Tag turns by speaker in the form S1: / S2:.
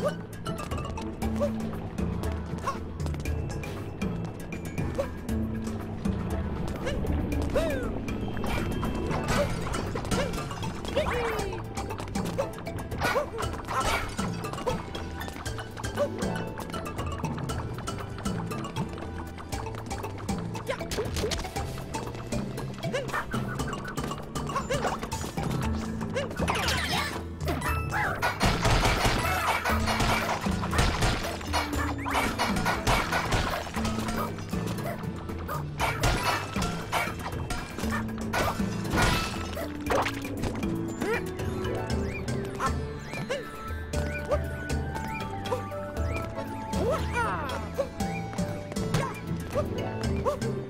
S1: Yeah.
S2: Woo!